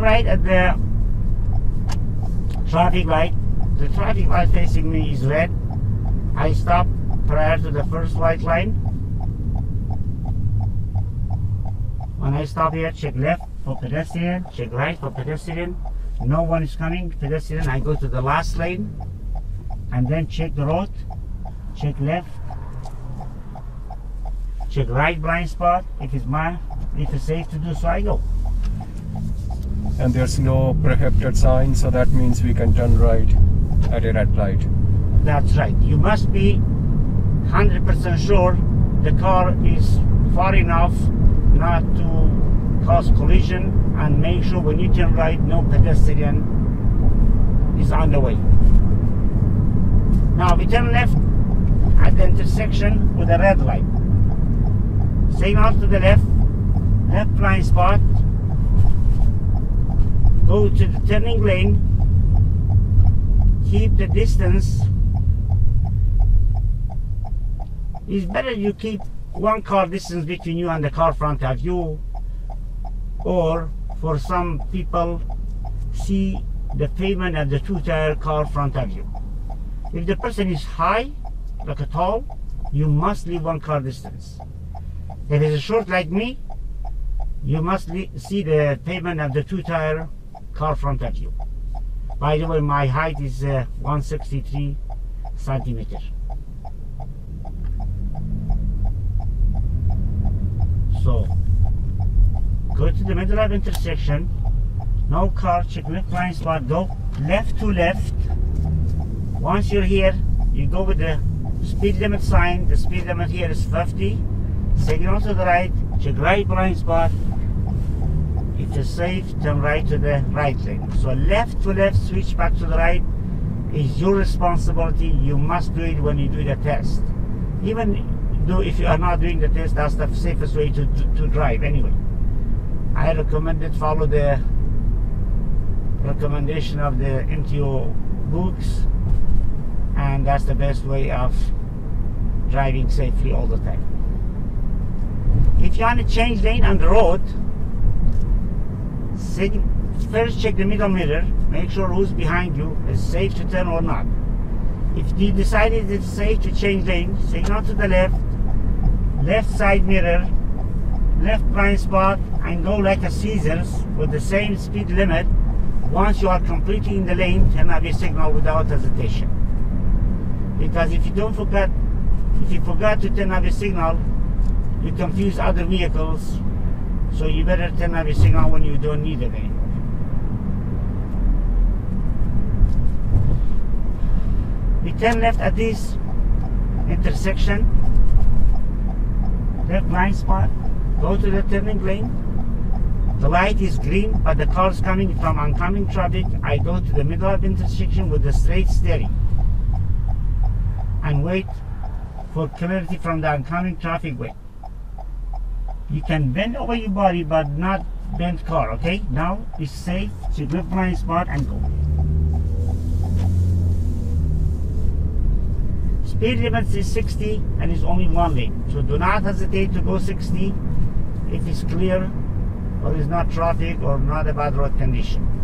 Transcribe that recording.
right at the traffic light. The traffic light facing me is red. I stop prior to the first white line. When I stop here, check left for pedestrian, check right for pedestrian. No one is coming, pedestrian. I go to the last lane and then check the road, check left, check right blind spot. If it's my, if it's safe to do so, I go. And there's no prohibited sign, so that means we can turn right at a red light. That's right. You must be 100% sure the car is far enough not to cause collision and make sure when you turn right, no pedestrian is on the way. Now we turn left at the intersection with a red light. Signal to the left, left blind spot, go to the turning lane, keep the distance. It's better you keep one car distance between you and the car front of you, or for some people, see the pavement of the two-tire car front of you. If the person is high, like a tall, you must leave one car distance. If it's short like me, you must see the pavement of the two-tire car front at you. By the way, my height is uh, 163 centimeter. So, go to the middle of intersection. No car, check left blind spot. Go left to left. Once you're here, you go with the speed limit sign. The speed limit here is 50. Signal to the right. Check right blind spot if you're safe, turn right to the right lane. So left to left, switch back to the right is your responsibility. You must do it when you do the test. Even though if you are not doing the test, that's the safest way to, to, to drive anyway. I recommend it follow the recommendation of the MTO books and that's the best way of driving safely all the time. If you want to change lane on the road, first check the middle mirror, make sure who's behind you is safe to turn or not. If you decided it's safe to change lane, signal to the left, left side mirror, left blind spot, and go like a scissors with the same speed limit. Once you are completely in the lane, turn off your signal without hesitation. Because if you don't forget, if you forgot to turn off your signal, you confuse other vehicles so you better turn your signal when you don't need it. We turn left at this intersection, left blind spot, go to the turning lane. The light is green, but the car's coming from oncoming traffic. I go to the middle of the intersection with the straight steering and wait for clarity from the oncoming traffic way. You can bend over your body but not bend car, okay? Now it's safe to grip blind spot and go. Speed limit is 60 and it's only one lane. So do not hesitate to go 60 if it's clear or is not traffic or not a bad road condition.